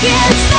against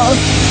close.